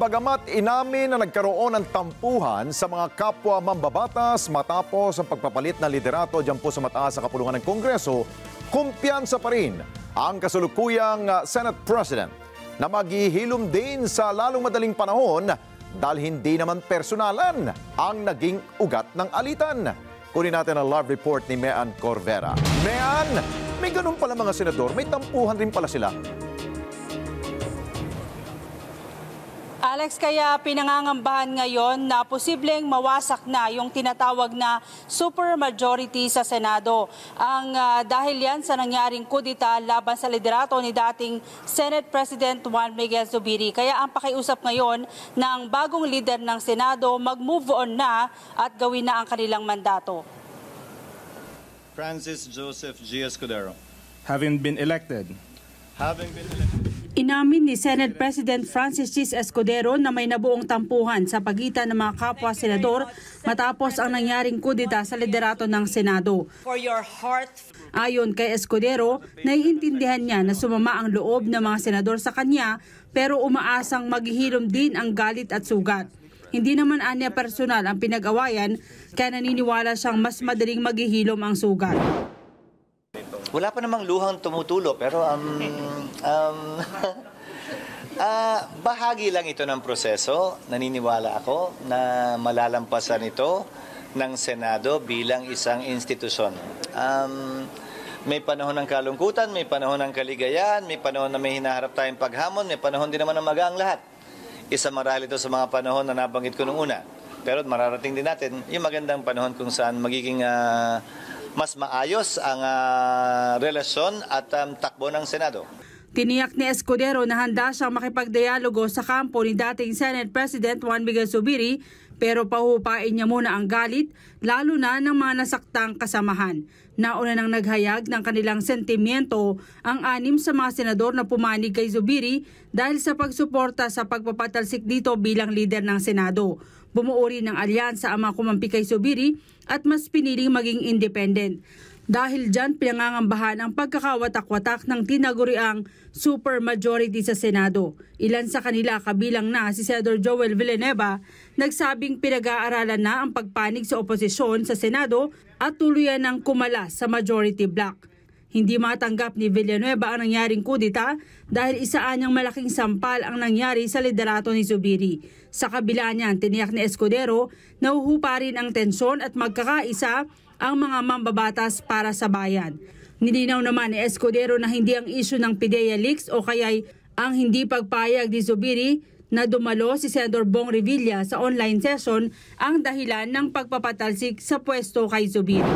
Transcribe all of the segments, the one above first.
Bagamat inamin na nagkaroon ng tampuhan sa mga kapwa mambabatas matapos ang pagpapalit na liderato dyan po sa mataas sa kapulungan ng Kongreso, kumpiyansa pa rin ang kasulukuyang uh, Senate President na maghihilom din sa lalong madaling panahon dahil hindi naman personalan ang naging ugat ng alitan. Kunin natin ang live report ni Mean Corvera. Mean, may ganun pala mga senador, may tampuhan rin pala sila. Alex, kaya pinangangambahan ngayon na posibleng mawasak na yung tinatawag na supermajority sa Senado. Ang uh, dahil yan sa nangyaring kudita laban sa liderato ni dating Senate President Juan Miguel Zubiri. Kaya ang pakiusap ngayon ng bagong leader ng Senado mag-move on na at gawin na ang kanilang mandato. Francis Joseph G. Escudero. having been elected Having been elected. Inamin ni Senate President Francis Chis Escudero na may nabuong tampuhan sa pagitan ng mga kapwa senador matapos ang nangyaring kudita sa liderato ng Senado. Ayon kay Escudero, naiintindihan niya na sumama ang loob ng mga senador sa kanya pero umaasang maghihilom din ang galit at sugat. Hindi naman anya personal ang pinag-awayan kaya naniniwala siyang mas madaling maghihilom ang sugat. Wala pa namang luhang tumutulo pero um, um, ah, bahagi lang ito ng proseso. Naniniwala ako na malalampasan ito ng Senado bilang isang institusyon. Um, may panahon ng kalungkutan, may panahon ng kaligayahan, may panahon na may hinaharap tayong paghamon, may panahon din naman ng magaang lahat. Isa marahil ito sa mga panahon na nabanggit ko nung una. Pero mararating din natin yung magandang panahon kung saan magiging ah, mas maayos ang ah, relasyon at um, takbo ng Senado. Tiniyak ni Escudero na handa siyang makipagdialogo sa kampo ni dating Senate President Juan Miguel Zubiri pero pahupain niya muna ang galit lalo na ng mga nasaktang kasamahan. Nauna nang naghayag ng kanilang sentimiento ang anim sa mga senador na pumanig kay Zubiri dahil sa pagsuporta sa pagpapatalsik dito bilang leader ng Senado. Bumuo rin ng alyansa ang mga kumampi kay Zubiri at mas piniling maging independent. Dahil dyan pinangangambahan ang pagkakawatak-watak ng tinaguriang supermajority sa Senado. Ilan sa kanila kabilang na si Senator Joel Villanueva nagsabing pinag-aaralan na ang pagpanig sa oposisyon sa Senado at tuluyan ng kumala sa majority block. Hindi matanggap ni Villanueva ang nangyaring kudita dahil isaan niyang malaking sampal ang nangyari sa liderato ni Zubiri. Sa kabila niyan, tiniyak ni Escudero na uhupa rin ang tensyon at magkakaisa ang mga mambabatas para sa bayan. Nilinaw naman ni Escudero na hindi ang isyu ng PIDEA leaks o kaya'y ang hindi pagpayag ni Zubiri na dumalo si Senador Bong Revilla sa online session ang dahilan ng pagpapatalsik sa pwesto kay Zubiri.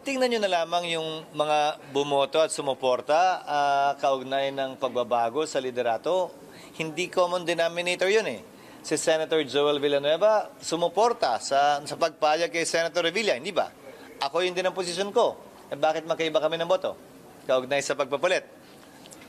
Tingnan nyo na lamang yung mga bumoto at sumuporta ah, kaugnay ng pagbabago sa liderato. Hindi common denominator yun eh. Si Senator Joel Villanueva sumuporta sa, sa pagpayag kay Senator Revilla, hindi ba? Ako yun din ang posisyon ko. Eh, bakit magkaiba kami ng boto? Kaugnay sa pagpapalit.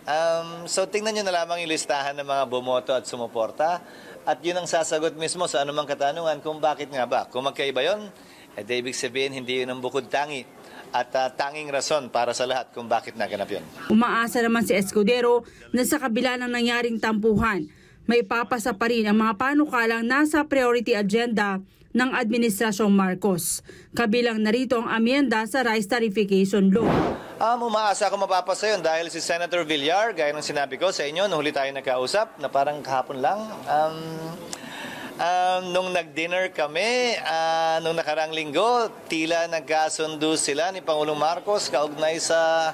Um, so tingnan nyo na lamang yung listahan ng mga bumoto at sumuporta at yun ang sasagot mismo sa anumang katanungan kung bakit nga ba. Kung magkaiba yun, eh, ibig sabihin hindi yun ang bukod tangi at ah, tanging rason para sa lahat kung bakit naganap yun. Umaasa naman si Escudero na sa kabila ng nangyaring tampuhan, may papasa pa rin ang mga panukalang nasa priority agenda ng Administrasyong Marcos. Kabilang narito ang amyenda sa rice tariffication law. Um, umaasa ako mapapasa yun dahil si Senator Villar, gaya ng sinabi ko sa inyo, nung huli tayo nagkausap, na parang kahapon lang, um, um, nung nag-dinner kami, ah, nung nakarang linggo, tila nagkasundo sila ni Pangulong Marcos kaugnay sa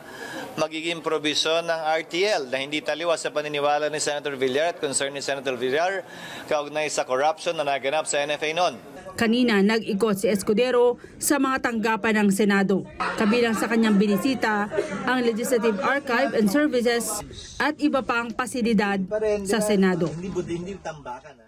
magiging probisyon ng RTL na hindi taliwas sa paniniwala ni Senator Villar at concern ni Senator Villar kaugnay sa corruption na naganap sa NFA noon. Kanina nag-ikot si Escudero sa mga tanggapan ng Senado. Kabilang sa kanyang binisita ang Legislative Archive and Services at iba pang pasilidad sa Senado. Hindi, hindi tambakan ha?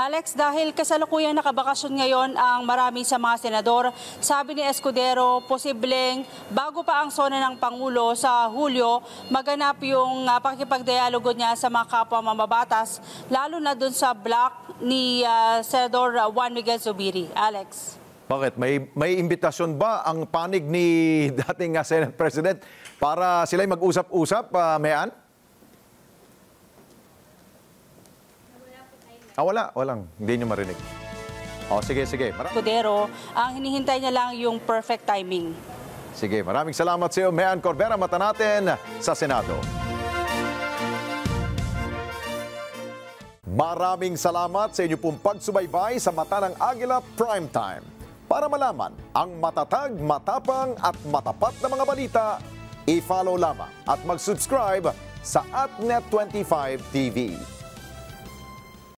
Alex, dahil kasalukuyang nakabakasyon ngayon ang marami sa mga senador, sabi ni Escudero, posibleng bago pa ang sona ng Pangulo sa Hulyo, maganap yung uh, pakikipagdialogo niya sa mga kapwa mamabatas, lalo na dun sa block ni ah, Senador Juan Miguel Zubiri. Alex. Bakit? May, may imbitasyon ba ang panig ni dating uh, Senate President para sila'y mag-usap-usap, uh, Mayan? Ah, wala, walang. Hindi niyo marinig. O, sige, sige. Mara- Escudero, ang hinihintay niya lang yung perfect timing. sige, maraming salamat sa iyo, Mayan Corbera. Mata natin sa Senado. Maraming salamat sa inyo pong pagsubaybay sa Mata ng Agila Primetime. Para malaman ang matatag, matapang at matapat na mga balita, i-follow lamang at mag-subscribe sa AtNet25 TV.